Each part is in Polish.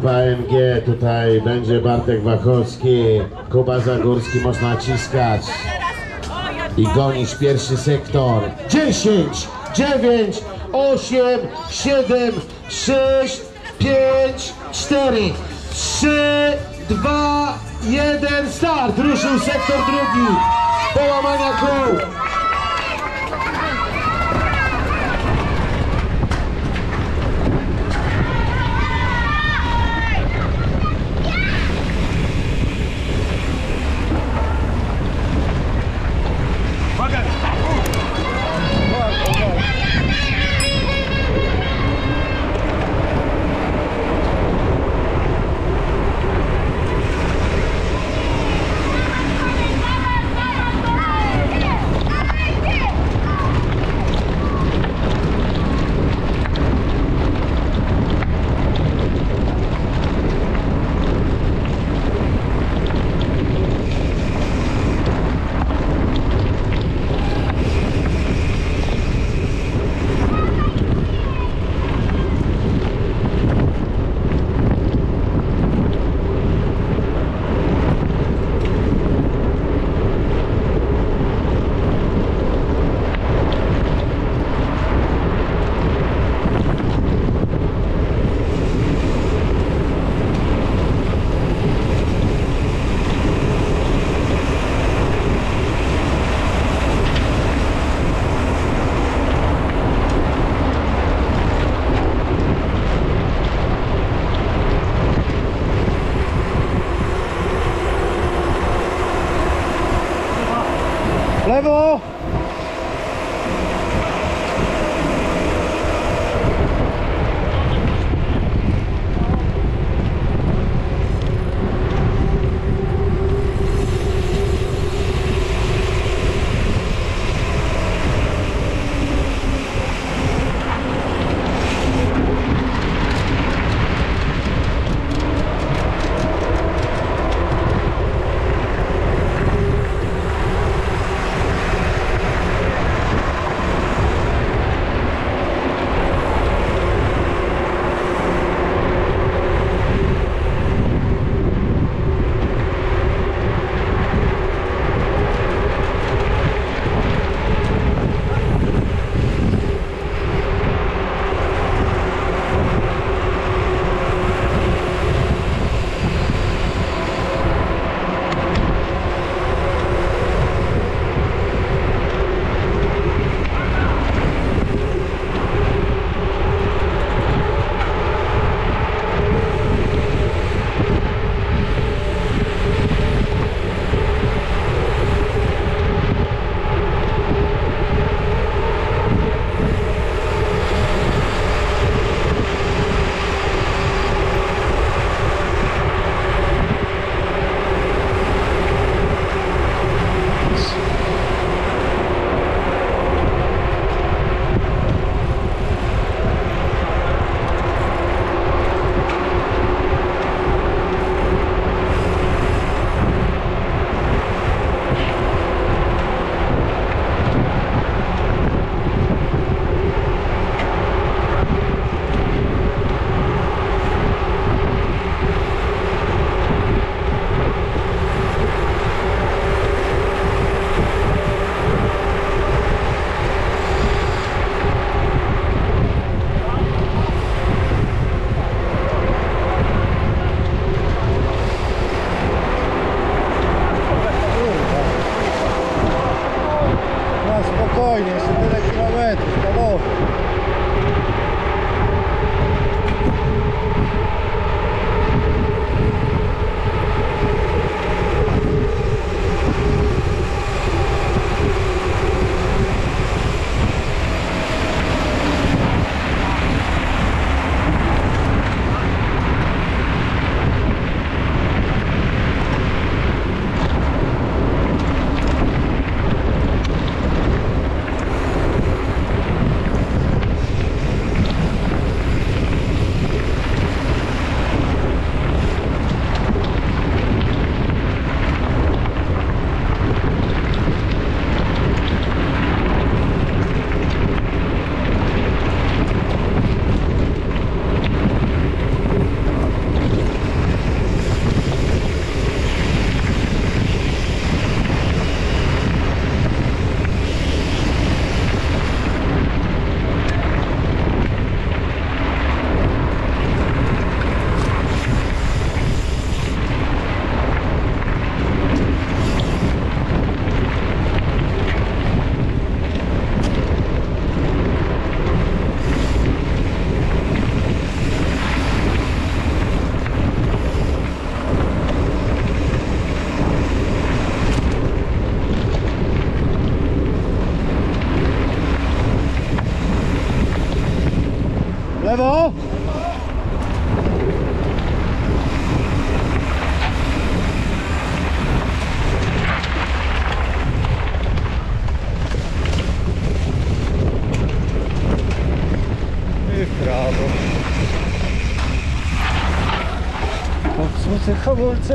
Grupa MG, tutaj będzie Bartek Wachowski, Kuba Zagórski, można naciskać i gonić pierwszy sektor. 10, 9, 8, 7, 6, 5, 4, 3, 2, 1, start! Ruszył sektor drugi. Połamania kół.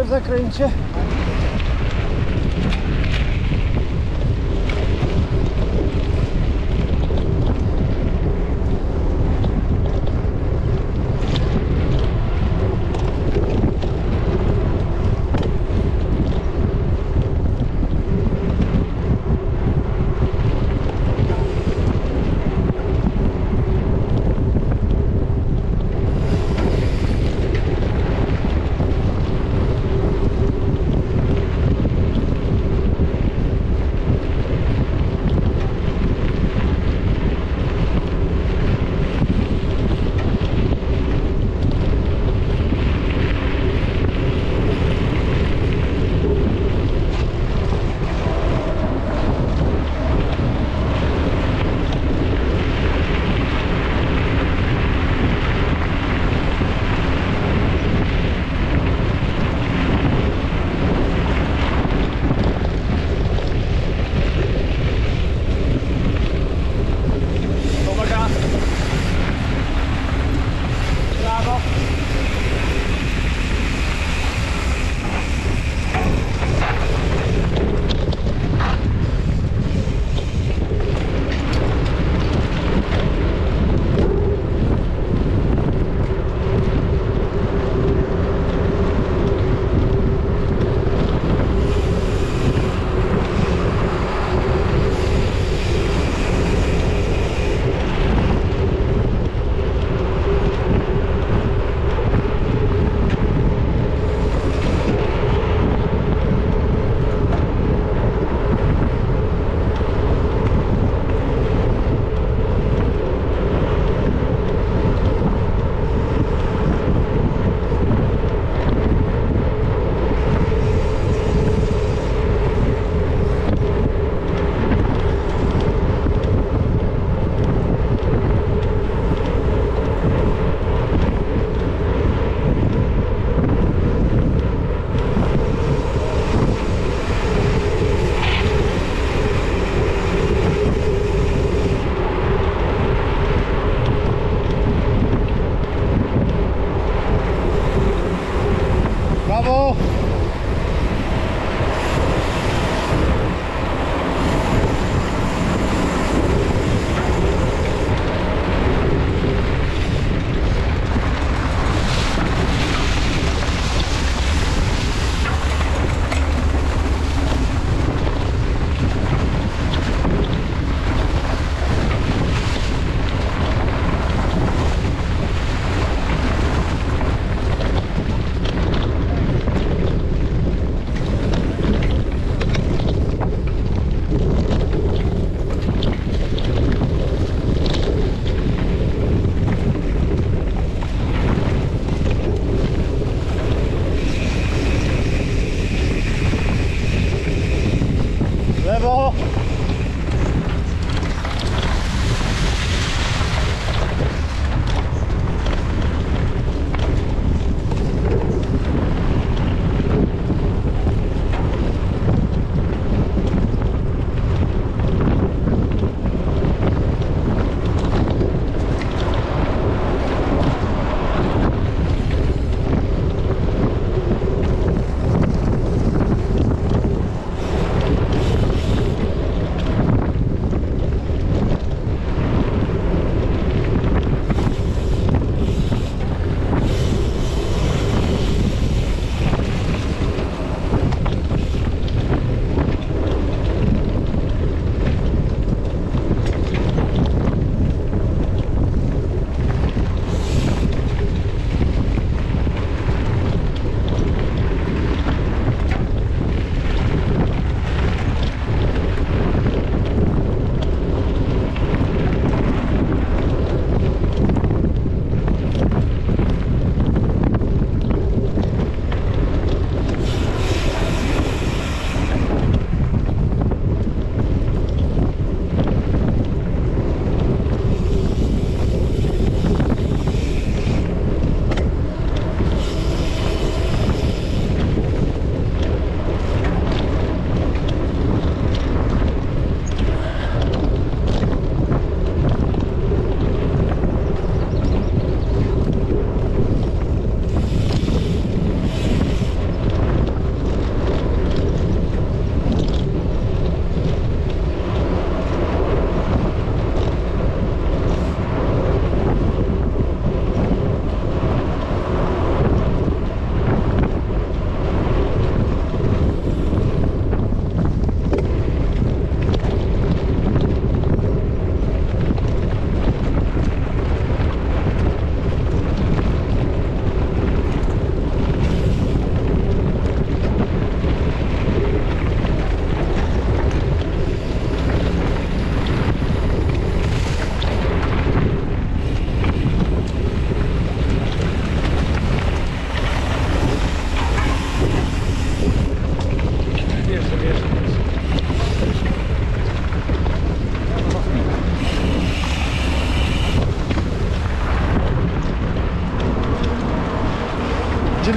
Zakręcie.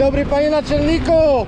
Dobry panie naczelniku!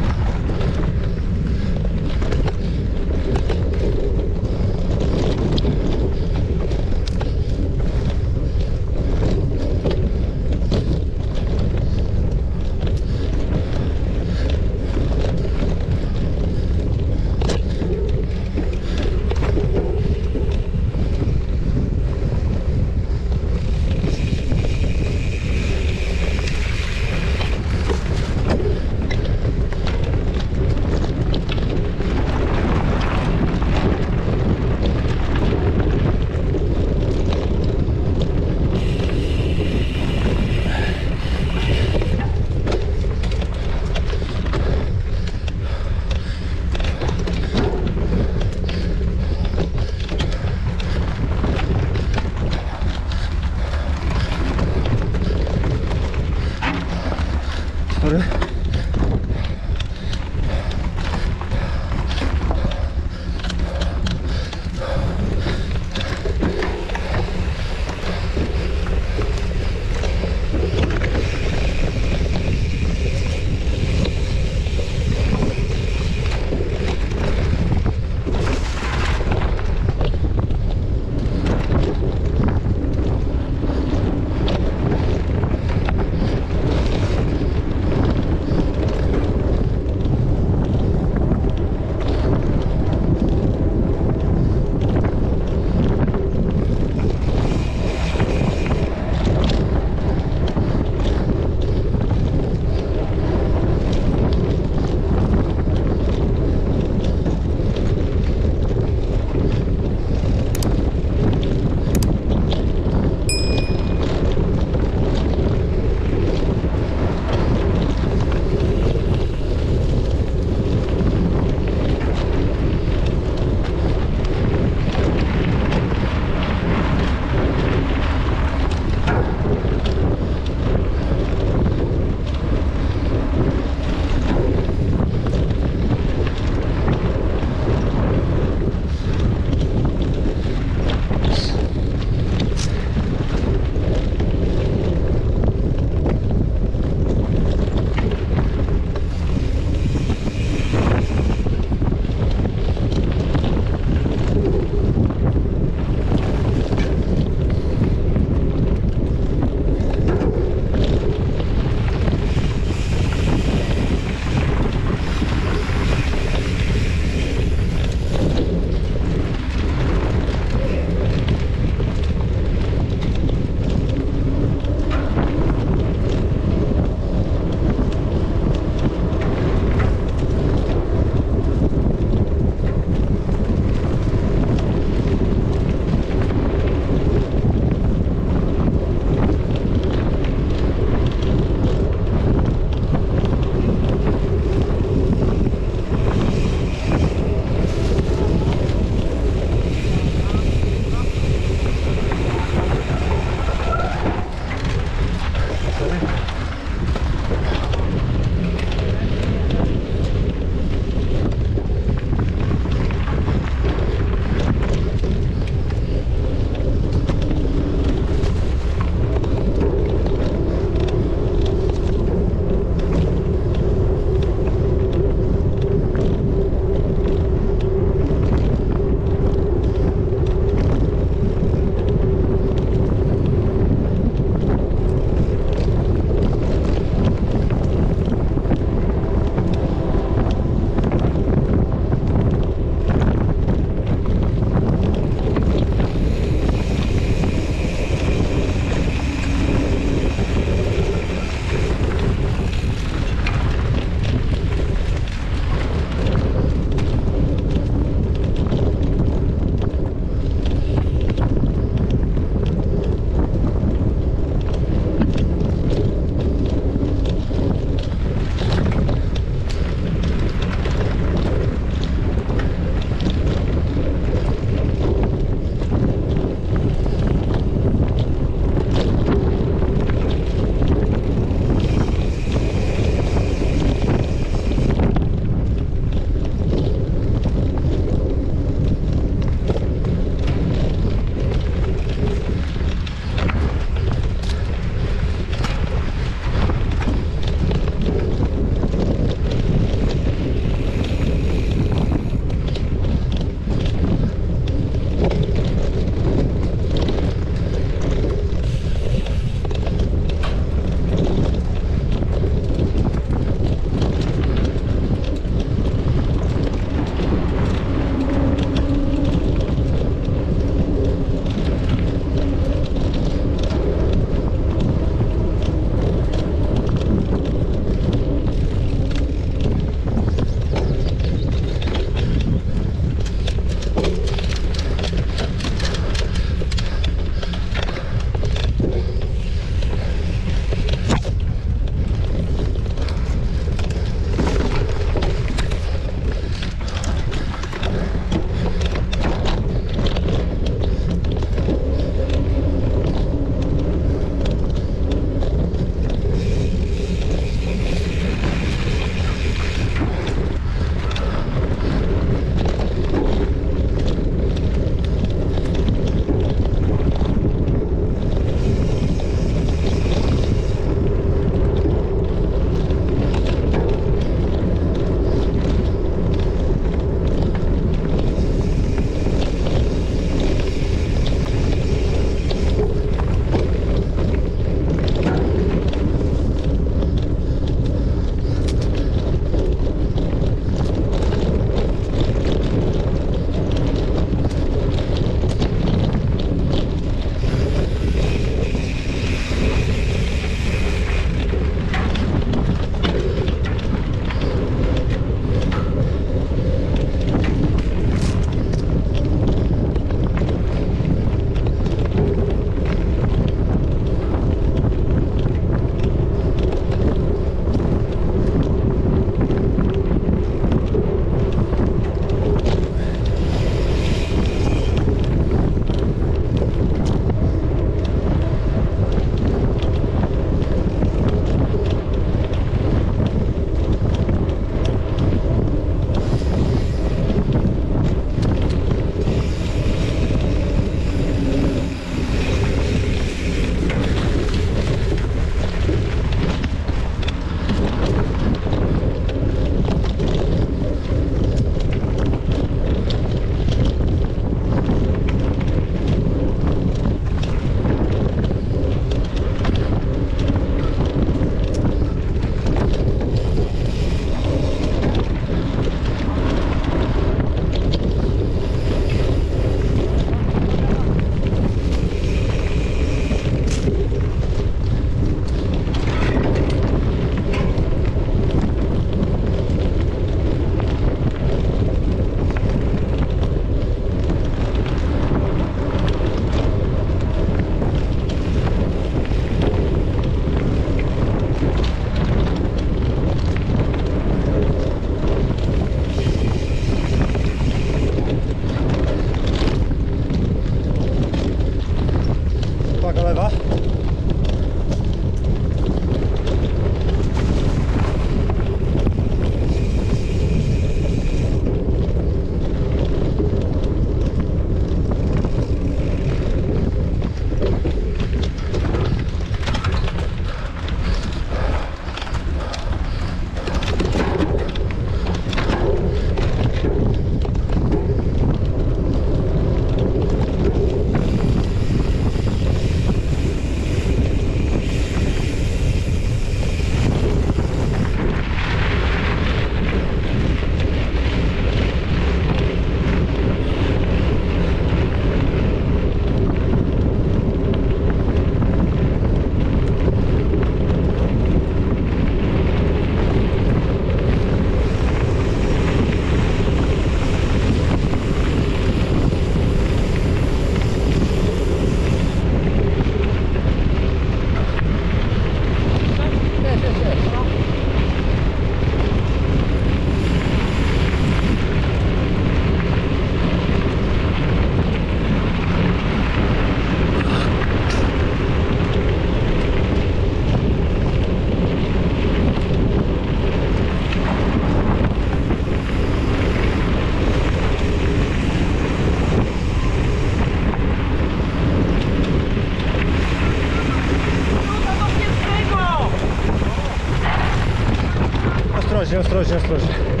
Чем строже, чем строже.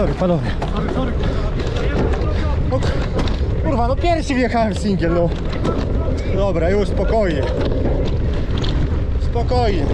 Sorry, panowie. No, kurwa, no pierwszy wjechałem w singiel, no. Dobra, już spokojnie. Spokojnie.